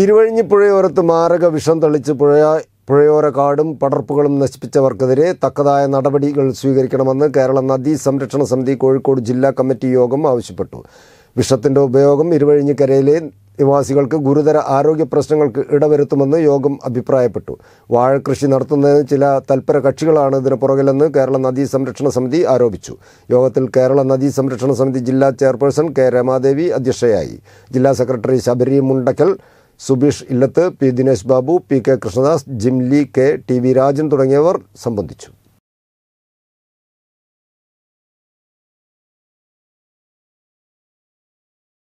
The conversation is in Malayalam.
ഇരുവഴിഞ്ഞി പുഴയോരത്ത് മാരക വിഷം തളിച്ച് പുഴയ പുഴയോര കാടും പടർപ്പുകളും നശിപ്പിച്ചവർക്കെതിരെ തക്കതായ നടപടികൾ സ്വീകരിക്കണമെന്ന് കേരള നദീ സംരക്ഷണ സമിതി കോഴിക്കോട് ജില്ലാ കമ്മിറ്റി യോഗം ആവശ്യപ്പെട്ടു. വിഷത്തിന്റെ ഉപയോഗം ഇരുവഴിഞ്ഞിക്കരയിലെ നിവാസികൾക്ക് ഗുരുതര ആരോഗ്യ പ്രശ്നങ്ങൾക്ക് ഇടവരുത്തുമെന്ന് യോഗം അഭിപ്രായപ്പെട്ടു. വാഴകൃഷി നടത്തുന്നതിന് ചില തൽപര കക്ഷികളാണ് ഇതിന് പുറകിലെന്ന് കേരള നദീ സംരക്ഷണ സമിതി ആരോപിച്ചു. യോഗത്തിൽ കേരള നദീ സംരക്ഷണ സമിതി ജില്ലാ ചെയർപേഴ്സൺ കെ രമാദേവി അധ്യക്ഷയായി. ജില്ലാ secretary Sabari Mundakkal Subeesh Illath P Dinesh Babu P K Krishnadas Jimli K T V Rajan തുടങ്ങിയവർ സംബന്ധിച്ചു.